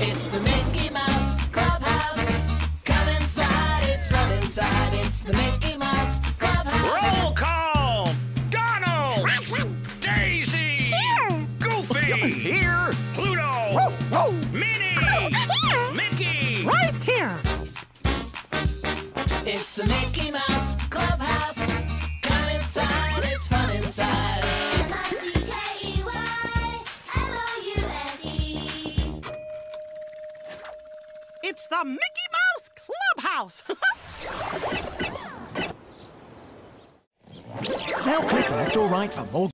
It's the Mickey Mouse Clubhouse. Come inside, it's fun inside. It's the Mickey Mouse Clubhouse. Roll call! Donald! Daisy! Goofy! Here! Pluto! Whoa! Minnie! Mickey! Right here! It's the Mickey Mouse Clubhouse. It's the Mickey Mouse Clubhouse! now click left or right for more